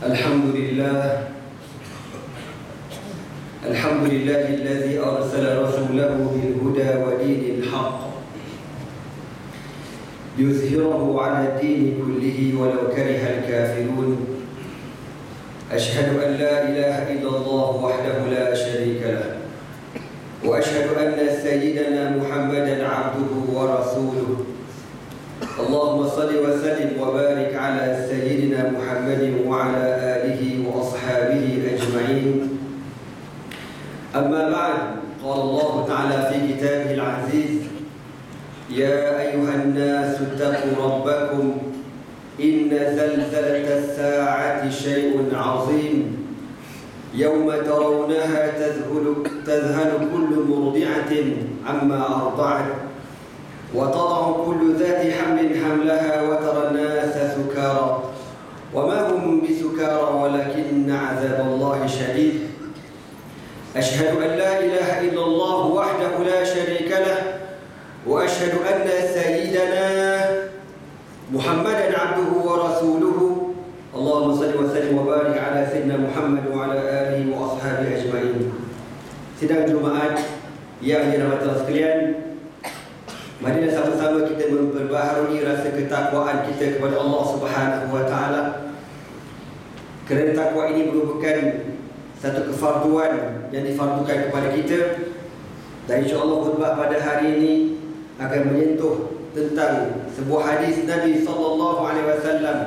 الحمد لله الحمد لله الذي أرسل رسوله بالهدى ودين الحق ليظهره على الدين كله ولو كره الكافرون. أشهد أن لا إله إلا الله وحده لا شريك له وأشهد أن سيدنا محمدا عبده ورسوله. اللهم صل وسلم وبارك على سيدنا محمد وعلى آله وأصحابه أجمعين. أما بعد قال الله تعالى في كتابه العزيز يا أيها الناس اتقوا ربكم إن زلزلة الساعة شيء عظيم. يوم ترونها تذهل, كل مرضعة عما أرضعت. وتضع كل ذات حمل حملها وترى الناس سكارى. وما هم بسكارى ولكن عذاب الله شديد. أشهد أن لا إله إلا الله وحده لا شريك له وأشهد أن سيدنا محمدا عبده ورسوله. اللهم صل وسلم وبارك على سيدنا محمد وعلى آله وأصحابه أجمعين. Sidang Jumaat yang dirahmati Allah memperbaharui rasa ketakwaan kita kepada Allah Subhanahu wa taala. Kerana takwa ini merupakan satu kefarduan yang difardukan kepada kita. Dan insya-Allah khutbah pada hari ini akan menyentuh tentang sebuah hadis Nabi sallallahu alaihi wasallam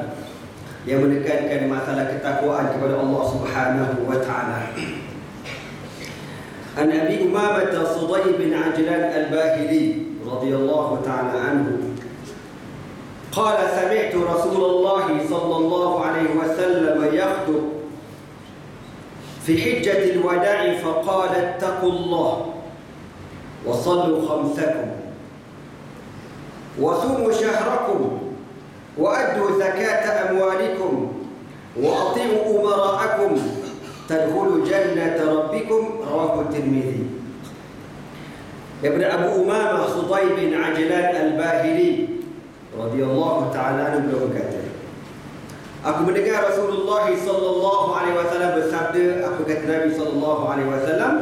yang menekankan masalah ketakwaan kepada Allah Subhanahu wa taala. An Abi Umamah Sudai bin Ajlan Al-Bahili رضي الله تعالى عنه. قال سمعت رسول الله صلى الله عليه وسلم يخطب في حجة الوداع فقال اتقوا الله وصلوا خمسكم وصوموا شهركم وأدوا زكاة أموالكم وأطيعوا أمراءكم. تدخلوا جنة ربكم رواه الترمذي. Daripada Abu Umamah Sudai bin Ajlan Al-Bahili radhiyallahu taala anhu beliau berkata Aku mendengar Rasulullah sallallahu alaihi wasallam bersabda apa kata Nabi sallallahu alaihi wasallam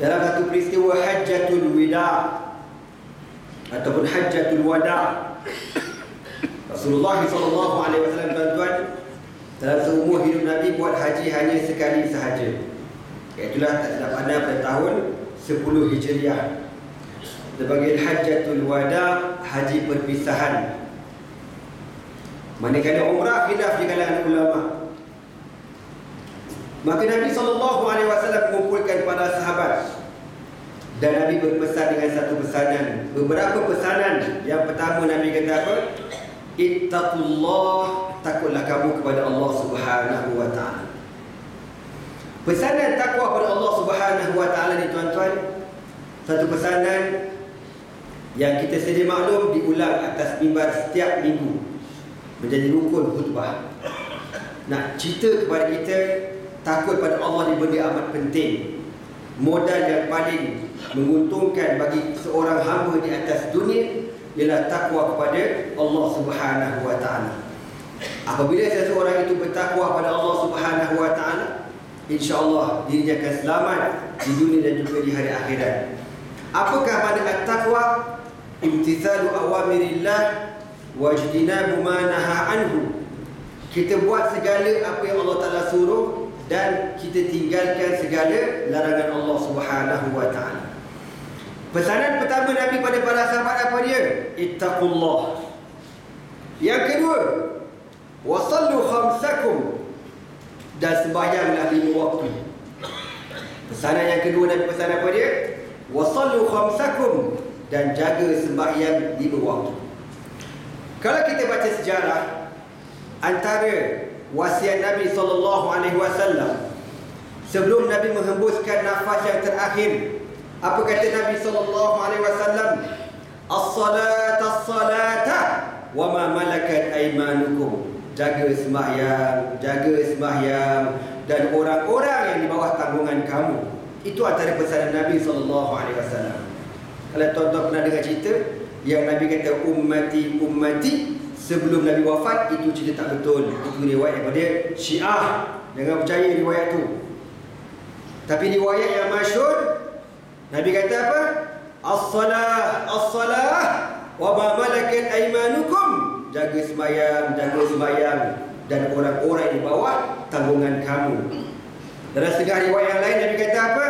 dalam satu peristiwa Hajjatul Wida ataupun Hajjatul Wada. Rasulullah sallallahu alaihi wasallam tuan-tuan dalam seumur hidup Nabi buat haji hanya sekali sahaja. Iaitu tak pada tahun 10 Hijriah sebagai Hajjatul Wada haji perpisahan. Manakala umrah khilaf di kalangan ulama. Maka Nabi sallallahu alaihi wasallam mengumpulkan para sahabat. Dan Nabi berpesan dengan satu pesanan beberapa pesanan. Yang pertama Nabi kata apa? Ittaqullah takutlah kamu kepada Allah Subhanahu wa taala. Pesanan takwa kepada Allah Subhanahu wa taala ni tuan-tuan. Satu pesanan yang kita sedia maklum diulang atas mimbar setiap minggu menjadi rukun khutbah. Nak cerita kepada kita takut pada Allah ni benda amat penting. Modal yang paling menguntungkan bagi seorang hamba di atas dunia ialah takwa kepada Allah Subhanahu wa taala. Apabila seseorang itu bertakwa kepada Allah Subhanahu wa taala, InsyaAllah dirinya akan selamat di dunia dan juga di hari akhirat. Apakah makna at-taqwa? Imtithalu awamirillah wajdinabu ma naha anhu. Kita buat segala apa yang Allah Taala suruh dan kita tinggalkan segala larangan Allah Subhanahu wa taala. Pesanan pertama Nabi pada para sahabat apa dia? Ittaqullah. Yang kedua, wasallu khamsakum dan sembahyanglah lima waktu. Pesanan yang kedua Nabi pesan apa dia? Wasallu khamsakum dan jaga sembahyang lima waktu. Kalau kita baca sejarah antara wasiat Nabi sallallahu alaihi wasallam sebelum Nabi menghembuskan nafas yang terakhir, apa kata Nabi sallallahu alaihi wasallam? As-salata as-salata wa ma malakat aymanukum jaga sembahyang, jaga sembahyang dan orang-orang yang di bawah tanggungan kamu. Itu antara pesanan Nabi sallallahu alaihi wasallam. Kalau tuan-tuan pernah dengar cerita, yang Nabi kata ummati ummati sebelum Nabi wafat itu cerita tak betul. Itu riwayat daripada Syiah. Jangan percaya riwayat tu. Tapi riwayat yang masyhur Nabi kata apa? As-salah, as-salah wa ma malakat aymanukum. Jaga sembahyang, jaga sembahyang dan orang-orang di bawah tanggungan kamu. Dalam setengah riwayat yang lain Nabi kata apa?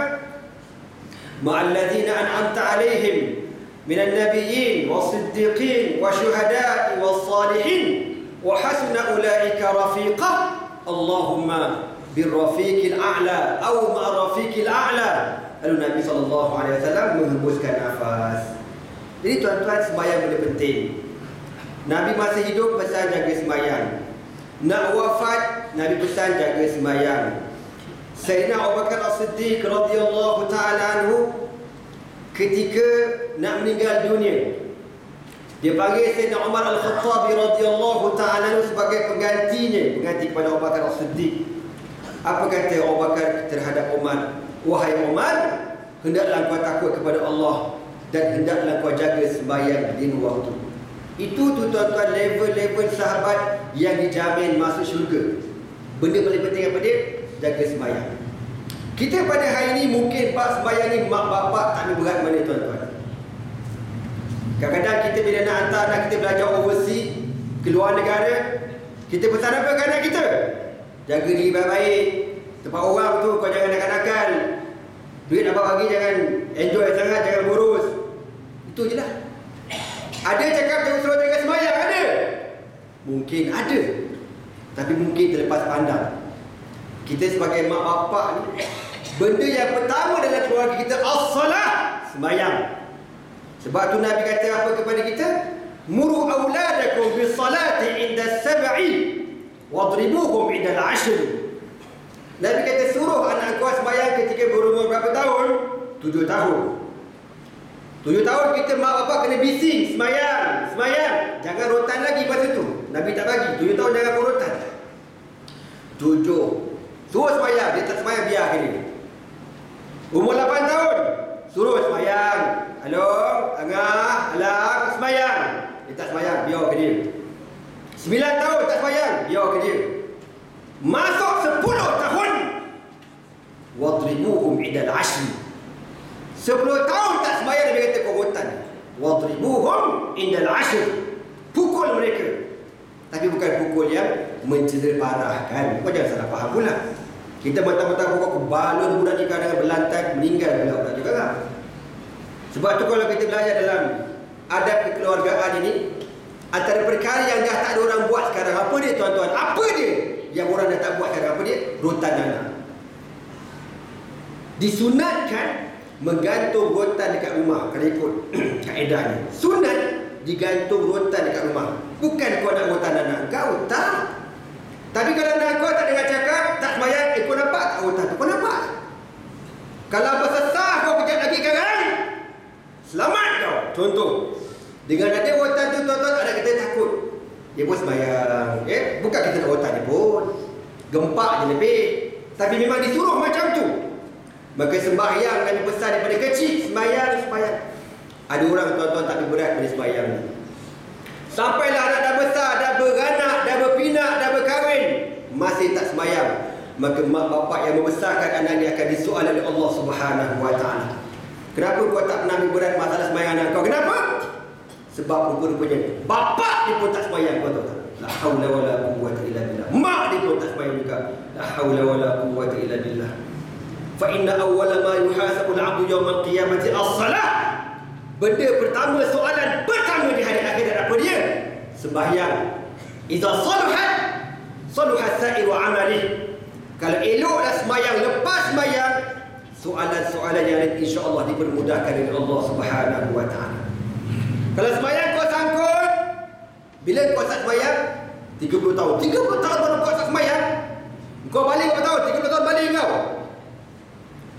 Ma'alladzina an'amta alaihim من النبيين والصديقين والشهداء والصالحين وحسن أولئك رفيقا اللهم بالرفيق الأعلى أو مع الرفيق الأعلى Lalu Nabi SAW menghembuskan nafas Jadi tuan-tuan sembahyang benda penting Nabi masa hidup pesan jaga sembahyang Nak wafat Nabi pesan jaga sembahyang Sayyidina Abu Bakar As-Siddiq radhiyallahu taala anhu ketika nak meninggal dunia dia panggil Sayyidina Umar Al-Khattabi radhiyallahu taala sebagai penggantinya pengganti kepada Abu Bakar As-Siddiq. Apa kata Abu Bakar terhadap Umar? Wahai Umar hendaklah kau takut kepada Allah dan hendaklah kau jaga sembahyang di waktu itu tu tuan-tuan level-level sahabat yang dijamin masuk syurga. Benda paling penting apa dia? Jaga sembahyang kita pada hari ini mungkin pak sembahyang ni mak bapak tak ada berat mana tuan-tuan. Kadang-kadang kita bila nak hantar anak kita belajar overseas keluar negara, kita pesan apa ke anak kita? Jaga diri baik-baik. Tempat orang tu kau jangan nakal-nakal. Duit abang bagi jangan enjoy sangat, jangan boros. Itu je lah. Ada cakap jangan suruh jaga sembahyang, ada. Mungkin ada. Tapi mungkin terlepas pandang. Kita sebagai mak bapak ni Benda yang pertama dalam keluarga kita As-salah. Semayang Sebab tu Nabi kata apa kepada kita? Muru awladakum bisalati inda sab'i Wadribuhum inda al-ashr. Nabi kata suruh anak kau semayang ketika berumur berapa tahun? Tujuh tahun. Tujuh tahun kita mak bapak kena bising Semayang Semayang Jangan rotan lagi masa tu. Nabi tak bagi. Tujuh tahun jangan rotan. Tujuh. Suruh semayang, dia tak semayang biar dia Umur 8 tahun. Suruh semayang. Halo, Angah, Alang, semayang. Dia tak semayang, biar ke dia. 9 tahun tak semayang, biar ke dia. Masuk 10 tahun. Wadribuhum idal ashri 10 tahun tak semayang Dia kata kogotan Wadribuhum idal ashri Pukul mereka. Tapi bukan pukul yang mencederparahkan. Kau jangan salah faham pula. Kita mentang-mentang pokok balon budak ni kadang berlantai meninggal pula budak juga kan. Sebab tu kalau kita belajar dalam adab kekeluargaan ini antara perkara yang dah tak ada orang buat sekarang apa dia tuan-tuan? Apa dia yang orang dah tak buat sekarang apa dia? Rotan anak. Disunatkan menggantung rotan dekat rumah kalau ikut kaedahnya. Sunat digantung rotan dekat rumah. Bukan kau nak rotan anak kau, tak. Tapi kalau anak kau tak dengar cakap, tak semayang, eh rotan tu? Nampak? Kalau bersesah kau kejap lagi kan? Selamat kau. Contoh. Dengan ada rotan tu, tuan-tuan tak ada kita takut. Dia pun semayang. Eh? Bukan kita nak rotan dia pun. Gempak je lebih. Tapi memang disuruh macam tu. Maka sembahyang kami pesan daripada kecil. Sembahyang, sembahyang. Ada orang tuan-tuan tak berat pada sembahyang ni. Sampailah anak dah besar, dah beranak, dah berpinak, dah berkahwin. Masih tak semayang. Maka mak bapak yang membesarkan anak ini akan disoal oleh Allah Subhanahu Wa Taala. Kenapa kau tak pernah berat masalah semayang anak kau? Kenapa? Sebab rupa-rupanya bapak dia pun tak semayang kau tahu tak? La haula wa la quwwata illa billah. Mak dia pun tak semayang juga. La haula wa la quwwata illa billah. Fa inna awwala ma yuhasabu al-'abdu yawm al-qiyamati as-salah. Benda pertama soalan pertama di hari akhirat apa dia? Sembahyang. Idza saluhat saluhat sa'iru 'amali. Kalau eloklah sembahyang lepas sembahyang soalan-soalan yang lain insya-Allah dipermudahkan oleh Allah Subhanahu taala. Kalau sembahyang kau sangkut bila kau tak sembahyang 30 tahun. 30 tahun baru kau tak sembahyang. Kau balik kau tahu 30 tahun balik kau.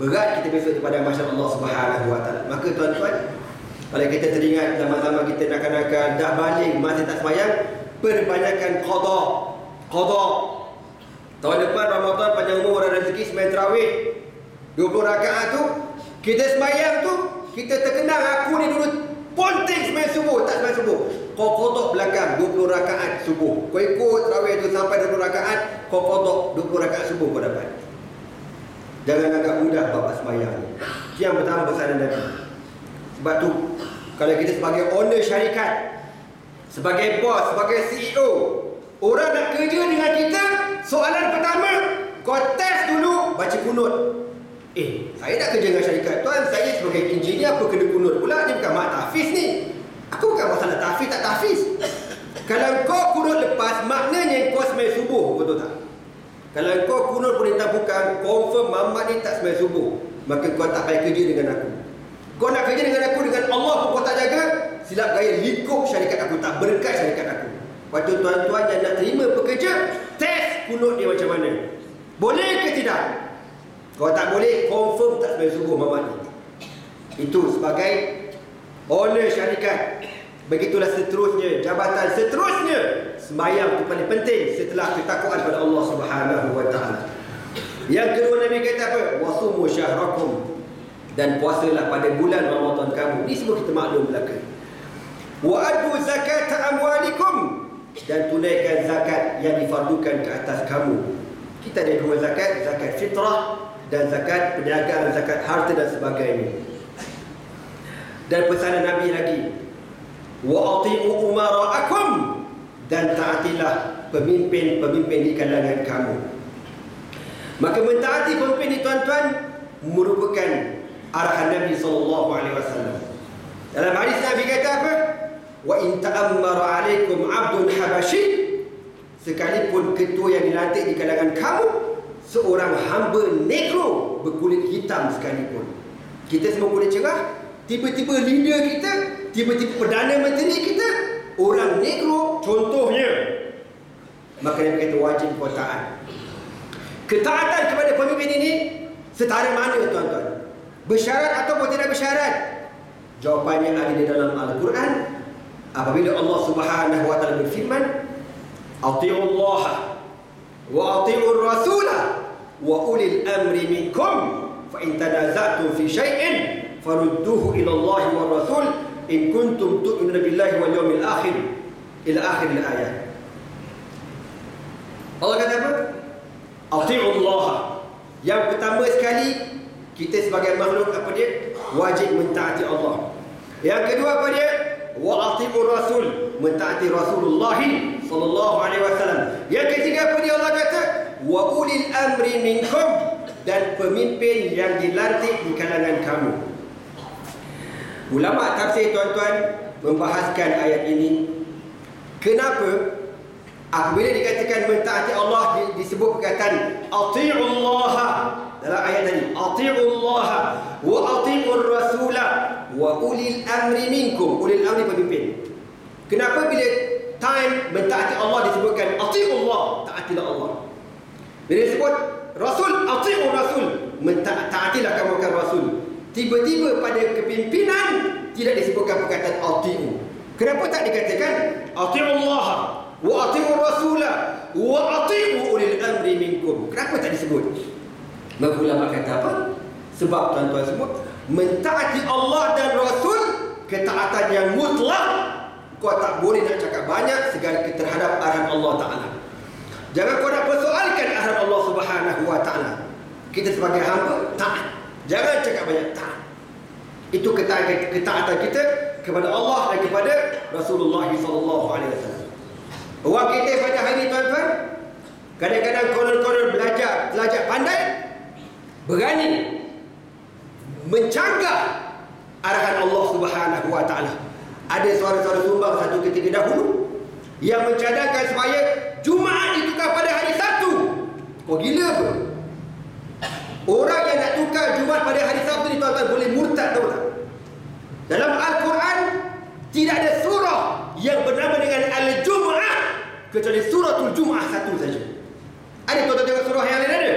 Berat kita besok kepada masyarakat Allah Subhanahu taala. Maka tuan-tuan, kalau kita teringat zaman-zaman kita nakal-nakal dah balik masih tak sembahyang, perbanyakkan qada. Qada. Tahun depan Ramadan panjang umur orang rezeki sembahyang tarawih. 20 rakaat tu kita sembahyang tu kita terkenal aku ni dulu Ponting semain subuh, tak semain subuh. Kau kodok belakang 20 rakaat subuh. Kau ikut terawih tu sampai 20 rakaat, kau kodok 20 rakaat subuh kau dapat. Jangan agak mudah bapak semayang ni. Yang pertama pesanan Nabi. Sebab tu, kalau kita sebagai owner syarikat, sebagai bos, sebagai CEO, orang nak kerja dengan kita, soalan pertama, kau test dulu baca kunut. Eh, saya nak kerja dengan syarikat tuan, saya sebagai engineer apa kena kunut pula? Ni bukan mak tahfiz ni. Aku bukan masalah tahfiz tak tahfiz. Kalau kau kunut lepas, maknanya kau semai subuh, betul tak? Kalau kau kunut perintah bukan, confirm mamat ni tak semai subuh. Maka kau tak payah kerja dengan aku. Kau nak kerja dengan aku dengan Allah pun kau tak jaga, silap gaya likup syarikat aku, tak berkat syarikat aku. Waktu tuan-tuan yang nak terima pekerja, test kunut dia macam mana. Boleh ke tidak? Kalau tak boleh, confirm tak semai subuh mamat ni. Itu sebagai owner syarikat. Begitulah seterusnya, jabatan seterusnya. Sembayang itu paling penting setelah ketakwaan kepada Allah Subhanahu taala. Yang kedua Nabi kata apa? Wasumu syahrakum dan puasalah pada bulan Ramadan kamu. Ini semua kita maklum belaka. Wa adu zakat amwalikum dan tunaikan zakat yang difardukan ke atas kamu. Kita ada dua zakat, zakat fitrah dan zakat perniagaan, zakat harta dan sebagainya. Dan pesanan Nabi lagi, wa ati'u umara'akum dan taatilah pemimpin-pemimpin di kalangan kamu. Maka mentaati pemimpin ini tuan-tuan merupakan arahan Nabi sallallahu alaihi wasallam. Dalam hadis Nabi kata apa? Wa in ta'ammara 'alaikum 'abdun sekalipun ketua yang dilantik di kalangan kamu seorang hamba negro berkulit hitam sekalipun. Kita semua kulit cerah, tiba-tiba leader kita, tiba-tiba perdana menteri kita orang negro contohnya. Maka dia kata wajib kau taat. Ketaatan kepada pemimpin ini setara mana tuan-tuan? Bersyarat ataupun tidak bersyarat? Jawapannya ada di dalam Al-Quran. Apabila Allah Subhanahu wa taala berfirman, "Atii'u Allah wa atii'u Rasul wa ulil amri minkum fa in tanaza'tum fi syai'in farudduhu ila Allah wa Rasul in kuntum tu'minuna billahi wal yawmil akhir." Ila akhir ayat. Allah kata apa? Allah. Yang pertama sekali kita sebagai makhluk apa dia? Wajib mentaati Allah. Yang kedua apa dia? Wa atiiur rasul, mentaati Rasulullah sallallahu alaihi wasallam. Yang ketiga apa dia Allah kata? Wa ulil amri minkum dan pemimpin yang dilantik di kalangan kamu. Ulama tafsir tuan-tuan membahaskan ayat ini. Kenapa Apabila dikatakan mentaati Allah disebut perkataan ati'ullah dalam ayat tadi ati'ullah wa ati'ur rasula wa ulil amri minkum ulil amri pemimpin kenapa bila time mentaati Allah disebutkan ati'ullah taatilah Allah bila disebut rasul ati'ur rasul mentaatilah kamu akan rasul tiba-tiba pada kepimpinan tidak disebutkan perkataan ati'u kenapa tak dikatakan ati'ullah wa atiiu rasula wa atiiu ulil amri minkum. Kenapa tak disebut? Maka ulama kata apa? Sebab tuan-tuan semua mentaati Allah dan Rasul ketaatan yang mutlak kau tak boleh nak cakap banyak segala terhadap arahan Allah Taala. Jangan kau nak persoalkan arahan Allah Subhanahu Wa Taala. Kita sebagai hamba taat. Jangan cakap banyak taat. Itu ketaatan, ketaatan kita kepada Allah dan kepada Rasulullah wasallam. Orang kita pada hari ini tuan-tuan Kadang-kadang konon-konon belajar Belajar pandai Berani Mencanggah Arahan Allah subhanahu wa ta'ala Ada suara-suara sumbang satu ketika dahulu Yang mencadangkan supaya Jumaat ditukar pada hari Sabtu Kau gila apa? Orang yang nak tukar Jumaat pada hari Sabtu ni tuan-tuan Boleh murtad tahu tak? Dalam Al-Quran Tidak ada surah Yang bernama dengan Al-Jum'ah kecuali suratul Jum'ah satu saja. Ada tuan-tuan tengok surah yang lain ada?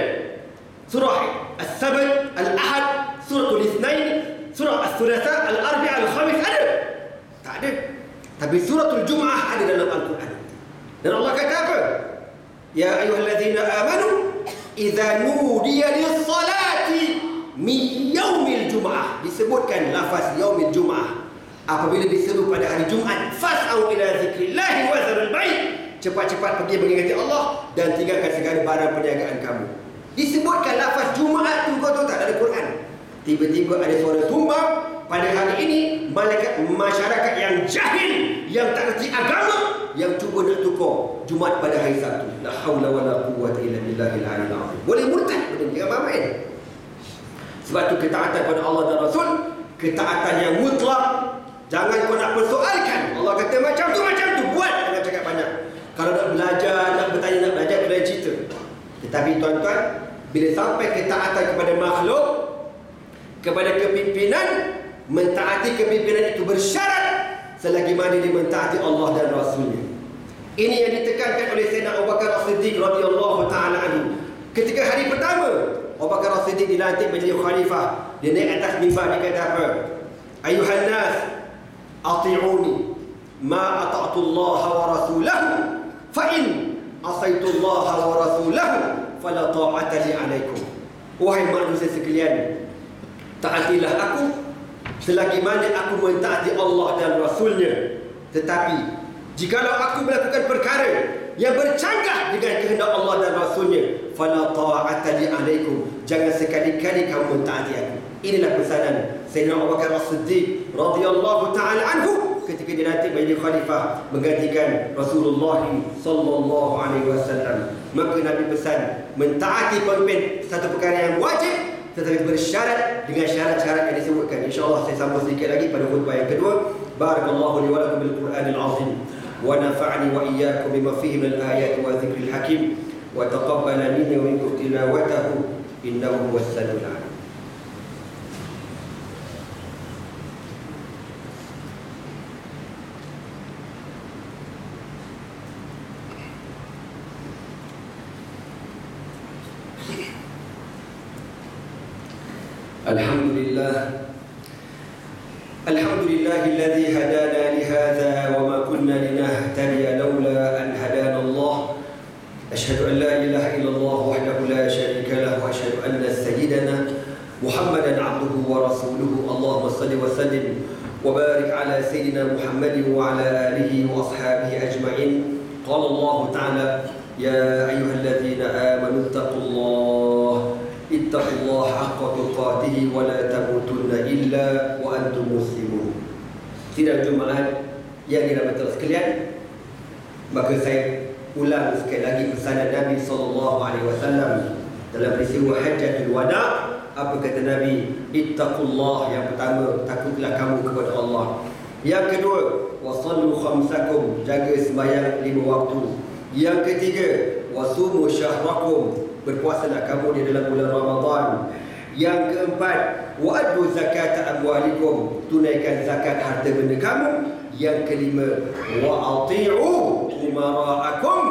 Surah As-Sabt, Al-Ahad, suratul Ithnain, surah As-Thulatha, Al-Arbi' Al-Khamis ada? Tak ada. Tapi suratul Jum'ah ada dalam Al-Quran. Dan Allah kata apa? Ya ayuhallazina amanu idza nudiya lis-salati min yaumil jum'ah disebutkan lafaz yaumil jum'ah apabila diseru pada hari Jumaat fas'au ila zikrillahi wa zarul bait cepat-cepat pergi mengingati Allah dan tinggalkan segala barang perniagaan kamu disebutkan lafaz Jumaat tu kau tahu tak ada Quran tiba-tiba ada suara tumbang pada hari ini malaikat masyarakat yang jahil yang tak reti agama yang cuba nak tukar Jumaat pada hari Sabtu la haula wala quwwata illa billahil aliyil azim boleh murtad boleh jangan main sebab tu ketaatan pada Allah dan Rasul ketaatan yang mutlak Jangan kau nak persoalkan. Allah kata macam tu, macam tu. Buat. Jangan cakap banyak. Kalau nak belajar, nak bertanya, nak belajar, boleh cerita. Tetapi tuan-tuan, bila sampai ketaatan kepada makhluk, kepada kepimpinan, mentaati kepimpinan itu bersyarat selagi mana dia mentaati Allah dan Rasulnya. Ini yang ditekankan oleh Sayyidina Abu Bakar As-Siddiq radhiyallahu taala anhu. Ketika hari pertama Abu Bakar As-Siddiq dilantik menjadi khalifah, dia naik atas mimbar dia kata apa? Ayuhan nas, ati'uni ma ata'tu Allah wa rasulahu fa in asaitu Allah wa rasulahu fala ta'ata li alaikum wahai manusia sekalian taatilah aku. Selagi mana aku mentaati Allah dan rasulnya. Tetapi jikalau aku melakukan perkara yang bercanggah dengan kehendak Allah dan rasulnya fala ta'ata li alaikum. Jangan sekali-kali kamu mentaati aku. Inilah pesanan Sayyidina Abu Bakar As-Siddiq radhiyallahu taala anhu ketika dia nanti menjadi khalifah menggantikan Rasulullah sallallahu alaihi wasallam. Maka Nabi pesan mentaati pemimpin satu perkara yang wajib tetapi bersyarat dengan syarat-syarat yang disebutkan. Insya-Allah saya sambung sedikit lagi pada khutbah yang kedua. Barakallahu li wa lakum bil Qur'anil azim wa nafa'ani wa iyyakum bima fihi min al-ayati wa dhikril hakim wa taqabbala minni wa minkum tilawatahu innahu huwas samiul alim. الحمد لله الحمد لله الذي هدانا لهذا وما كنا لنهتدي لولا أن هدانا الله. أشهد أن لا إله إلا الله وحده لا شريك له وأشهد أن سيدنا محمدا عبده ورسوله. اللهم صل وسلم وبارك على سيدنا محمد وعلى آله وأصحابه أجمعين. قال الله تعالى يا أيها الذين آمنوا اتقوا الله اتقوا الله حق تقاته ولا تموتن إلا وأنتم مسلمون Sidang Jumaat yang dirahmati Allah sekalian Maka saya ulang sekali lagi pesanan Nabi SAW Dalam peristiwa Hajjatul Wada Apa kata Nabi Ittaqullah yang pertama Takutlah kamu kepada Allah Yang kedua Wasallu khamsakum Jaga sembahyang lima waktu Yang ketiga Wasumu syahrakum berpuasalah kamu di dalam bulan Ramadan. Yang keempat, wa'addu zakat amwalikum, tunaikan zakat harta benda kamu. Yang kelima, wa'ati'u umara'akum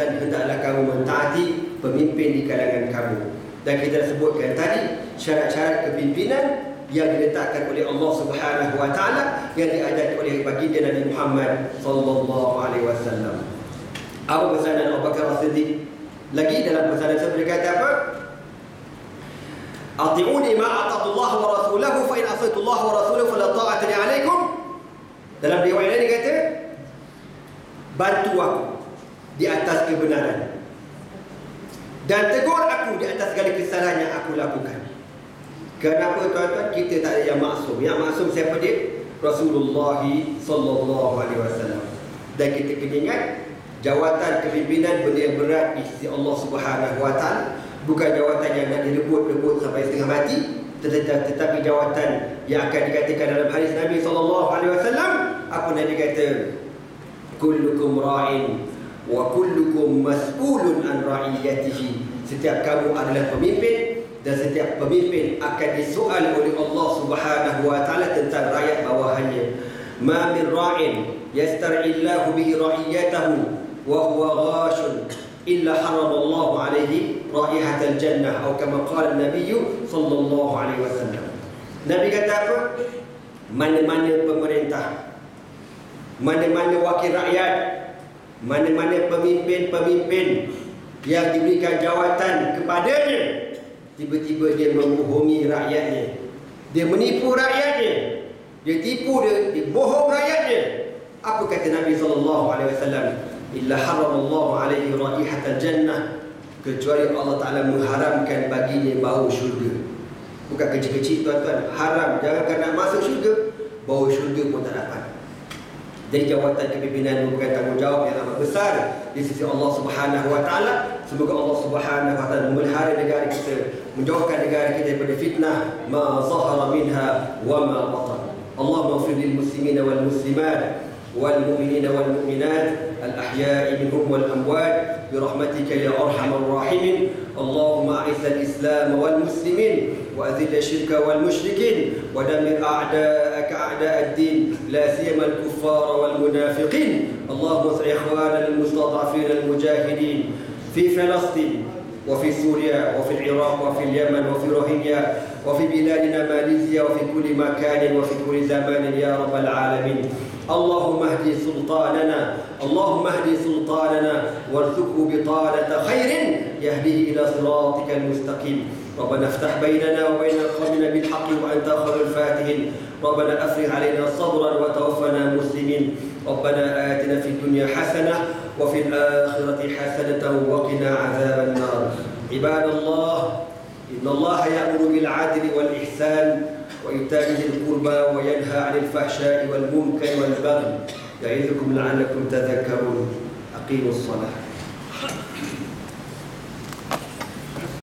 dan hendaklah kamu mentaati pemimpin di kalangan kamu. Dan kita sebutkan tadi syarat-syarat kepimpinan yang diletakkan oleh Allah Subhanahu wa taala yang diajarkan oleh baginda Nabi Muhammad sallallahu alaihi wasallam. Abu Bakar As-Siddiq lagi dalam pesanan saya berkata apa? Ati'uni ma Allah wa rasulahu fa in asaitu Allah wa rasulahu fala ta'ata li alaikum. Dalam riwayat lain dia kata bantu aku di atas kebenaran dan tegur aku di atas segala kesalahan yang aku lakukan. Kenapa tuan-tuan kita tak ada yang maksum? Yang maksum siapa dia? Rasulullah sallallahu alaihi wasallam. Dan kita kena ingat jawatan kepimpinan benda yang berat di sisi Allah Subhanahu Wa Taala. Bukan jawatan yang nak direbut-rebut sampai setengah mati tetapi, jawatan yang akan dikatakan dalam hadis Nabi sallallahu alaihi wasallam apa Nabi kata kullukum ra'in wa kullukum mas'ulun an ra'iyatihi. Setiap kamu adalah pemimpin dan setiap pemimpin akan disoal oleh Allah Subhanahu wa taala tentang rakyat bawahannya. Ma min ra'in yastar'illahu bihi ra'iyatahu وهو غاش إلا حرم الله عليه رائحة الجنة أو كما قال النبي صلى الله عليه وسلم Nabi kata apa? Mana-mana pemerintah Mana-mana wakil rakyat Mana-mana pemimpin-pemimpin Yang diberikan jawatan kepadanya Tiba-tiba dia membohongi rakyatnya Dia menipu rakyatnya Dia tipu dia, dia bohong rakyatnya. Apa kata Nabi sallallahu alaihi wasallam? Illa haramallahu alaihi raihatal jannah kecuali Allah Taala mengharamkan baginya bau syurga. Bukan kecil-kecil tuan-tuan, haram. Jangan nak masuk syurga, bau syurga pun tak dapat. Jadi jawatan kepimpinan merupakan tanggungjawab yang amat besar di sisi Allah Subhanahu Wa Taala. Semoga Allah Subhanahu Wa Taala memelihara negara kita, menjauhkan negara kita daripada fitnah ma zahara minha wa ma batan. Allah maghfir lil muslimin wal muslimat wal mu'minin wal mu'minat الأحياء منهم والأموات برحمتك يا أرحم الراحمين. اللهم أعز الإسلام والمسلمين وأذل الشرك والمشركين ودمر أعداءك أعداء الدين. لا سيما الكفار والمنافقين. اللهم انصر إخواننا المستضعفين المجاهدين في فلسطين وفي سوريا وفي العراق وفي اليمن وفي روهينيا وفي بلادنا ماليزيا وفي كل مكان وفي كل زمان يا رب العالمين. اللهم اهد سلطاننا اللهم اهد سلطاننا وارزقه بطانة خير يهديه إلى صراطك المستقيم. ربنا افتح بيننا وبين قومنا بالحق وأنت خير الفاتحين. ربنا أفرغ علينا صبرا وتوفنا مسلمين. ربنا آتنا في الدنيا حسنة وفي الآخرة حسنة وقنا عذاب النار. عباد الله إن الله يأمر بالعدل والإحسان وإيتاء ذي القربى وينهى عن الفحشاء والمنكر والبغي يعظكم لعلكم تذكرون. أقيموا الصلاة.